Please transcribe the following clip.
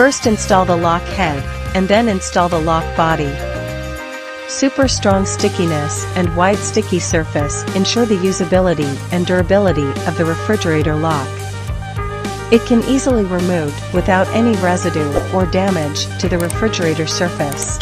First install the lock head, and then install the lock body. Super strong stickiness and wide sticky surface ensure the usability and durability of the refrigerator lock. It can easily removed without any residue or damage to the refrigerator surface.